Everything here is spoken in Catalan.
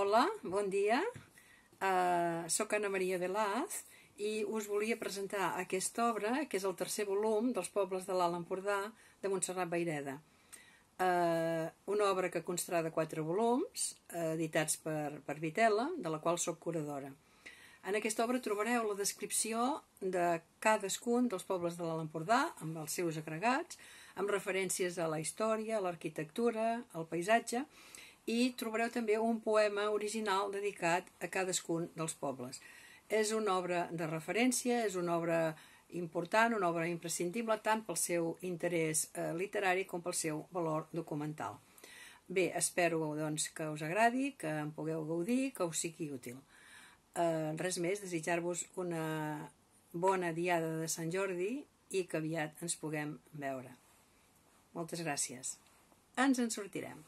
Hola, bon dia. Uh, soc Anna Maria Velaz i us volia presentar aquesta obra, que és el tercer volum dels pobles de l'Alt Empordà de Montserrat Baireda. Uh, una obra que constarà de quatre volums, uh, editats per, per Vitela, de la qual sóc curadora. En aquesta obra trobareu la descripció de cadascun dels pobles de l'Alt Empordà, amb els seus agregats, amb referències a la història, a l'arquitectura, al paisatge, i trobareu també un poema original dedicat a cadascun dels pobles. És una obra de referència, és una obra important, una obra imprescindible tant pel seu interès eh, literari com pel seu valor documental. Bé, espero doncs, que us agradi, que en pugueu gaudir, que us sigui útil. Eh, res més, desitjar-vos una bona diada de Sant Jordi i que aviat ens puguem veure. Moltes gràcies. Ens en sortirem.